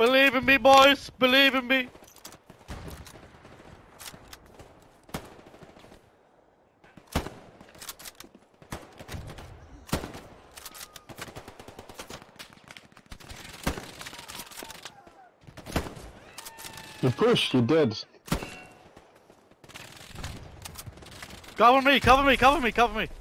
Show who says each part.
Speaker 1: Believe in me, boys. Believe in me.
Speaker 2: You push, you're dead.
Speaker 1: Cover me, cover me, cover me, cover me.